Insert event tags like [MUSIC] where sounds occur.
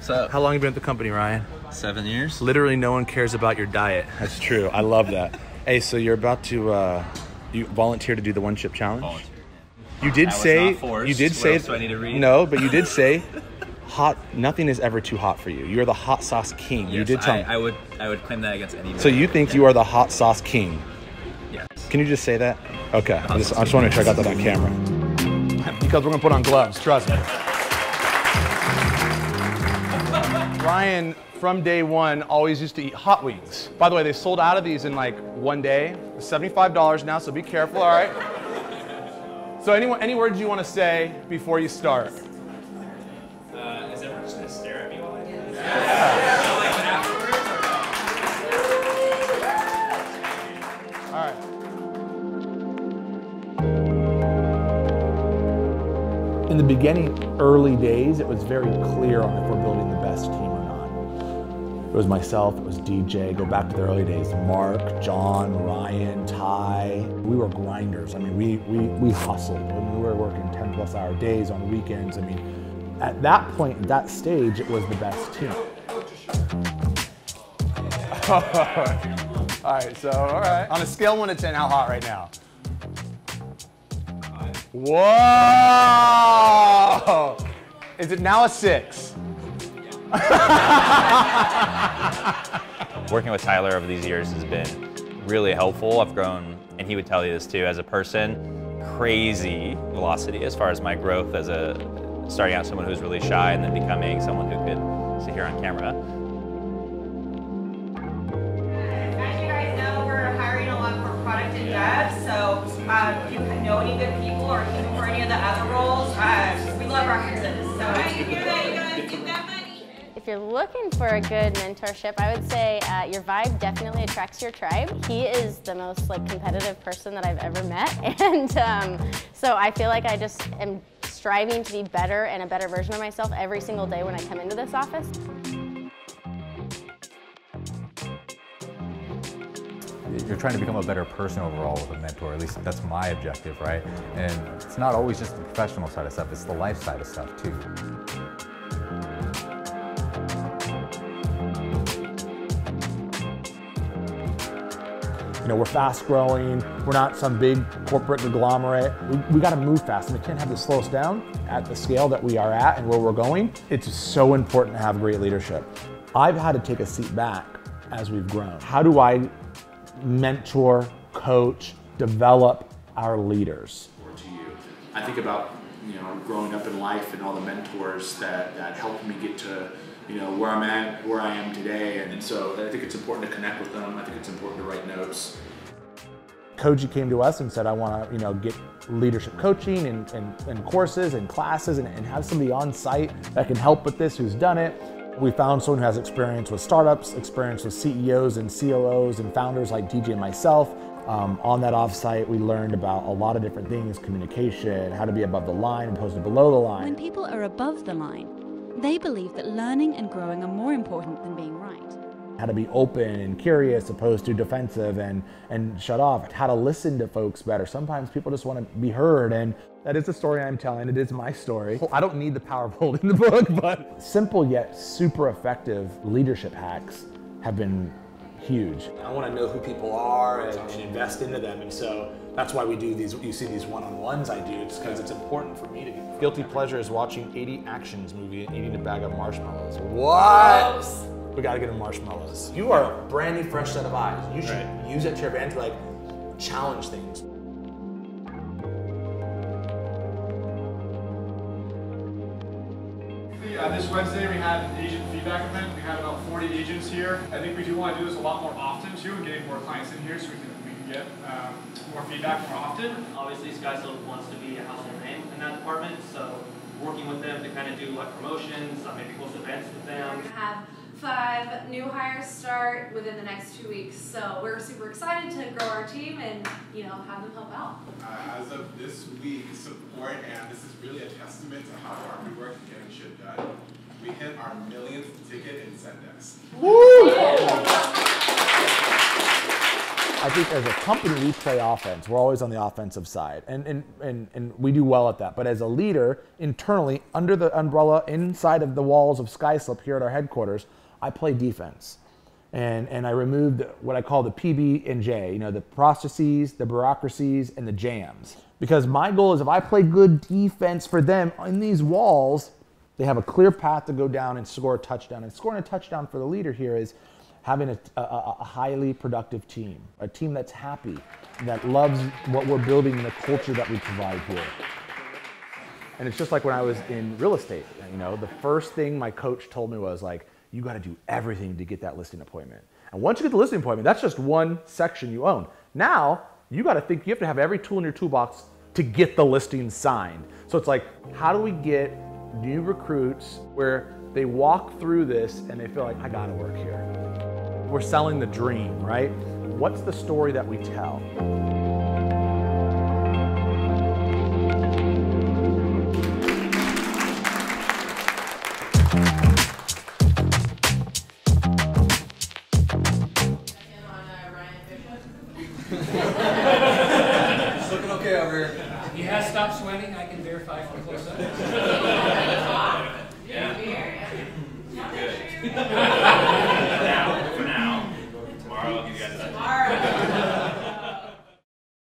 So, How long have you been at the company, Ryan? seven years? Literally, no one cares about your diet. That's true. I love that. hey, so you're about to uh, you volunteer to do the one chip challenge. Volunteer. You did I was say not forced. you did What say else do I need to read? no, but you did [LAUGHS] say hot. Nothing is ever too hot for you. You're the hot sauce king. you did tell I, me. I would I would claim that against any. so you think you are the hot sauce king? Yes. Can you just say that? Okay. I just, I just want to check out that on camera. Because we're gonna put on gloves. Trust me. Ryan, from day one, always used to eat hot wings. By the way, they sold out of these in like one day. Seventy-five dollars now, so be careful. All right. So, any any words you want to say before you start? In the beginning, early days, it was very clear on if we're building the best team or not. It was myself, it was DJ, go back to the early days, Mark, John, Ryan, Ty. We were grinders. I mean, we, we, we hustled. I mean, we were working 10 plus hour days on weekends. I mean, at that point, at that stage, it was the best team. [LAUGHS] all right, so, all right. On a scale one to 10, how hot right now? Whoa! Is it now a six? [LAUGHS] Working with Tyler over these years has been really helpful. I've grown, and he would tell you this too, as a person, crazy velocity as far as my growth as a starting out someone who's really shy and then becoming someone who could sit here on camera. Good people for any of the other roles, uh, we love. So you hear that, you guys get that money. If you're looking for a good mentorship, I would say uh, your vibe definitely attracts your tribe. He is the most like competitive person that I've ever met, [LAUGHS] and um, so I feel like I just am striving to be better and a better version of myself every single day when I come into this office. You're trying to become a better person overall with a mentor. At least that's my objective, right? And it's not always just the professional side of stuff, it's the life side of stuff too. You know, we're fast growing. We're not some big corporate conglomerate. We, we got to move fast, and we can't have to slow us down at the scale that we are at and where we're going. It's so important to have great leadership. I've had to take a seat back as we've grown. How do I mentor, coach, develop our leaders? to you. I think about you know growing up in life and all the mentors that that helped me get to you know where I'm at, where I am today, and, and so I think it's important to connect with them. I think it's important to write notes. Koji came to us and said, I want to, you know, get leadership coaching and, and, and courses and classes and, and have somebody on site that can help with this who's done it. We found someone who has experience with startups, experience with CEOs and COOs and founders like DJ and myself. Um, on that offsite, we learned about a lot of different things, communication, how to be above the line opposed to below the line. When people are above the line, they believe that learning and growing are more important than being right. How to be open and curious opposed to defensive and, and shut off, how to listen to folks better. Sometimes people just want to be heard, and that is the story I'm telling. It is my story. I don't need the power of holding the book, [LAUGHS] but simple yet super effective leadership hacks have been huge. I want to know who people are and, and invest into them, and so that's why we do these. You see these one-on-ones I do. It's because it's important for me to get Guilty pleasure is watching 80 Actions movie and eating a bag of marshmallows. What? We gotta get him marshmallows. You are a brand new, fresh set of eyes. You should use it to your advantage, like challenge things. Uh, this Wednesday we had an agent feedback event. We had about 40 agents here. I think we do want to do this a lot more often too, and getting more clients in here so we can we can get um, more feedback more often. Obviously, Skyfield wants to be a household name in that department, so working with them to kind of do like promotions, uh, maybe host events with them. We're have five new hires start within the next two weeks, so we're super excited to grow our team and you know have them help out. Uh, as of this week, support, and this is really a testament to how hard we work getting shit done. We hit our millionth ticket in Zendesk. I think as a company, we play offense. We're always on the offensive side, and, and, and, and we do well at that. But as a leader, internally, under the umbrella, inside of the walls of SkySlope here at our headquarters, I play defense. And, and I removed what I call the PB and J, you know, the processes, the bureaucracies, and the jams. Because my goal is if I play good defense for them in these walls, they have a clear path to go down and score a touchdown. And scoring a touchdown for the leader here is having a, a, a, highly productive team, a team that's happy, that loves what we're building and the culture that we provide here. And it's just like when I was in real estate, you know, the first thing my coach told me was like, you got to do everything to get that listing appointment. And once you get the listing appointment, that's just one section you own. Now, you got to think you have to have every tool in your toolbox to get the listing signed. So it's like, how do we get new recruits where they walk through this and they feel like, I got to work here? we're selling the dream, right? What's the story that we tell? verify from close up? [LAUGHS] [LAUGHS] yeah. Good.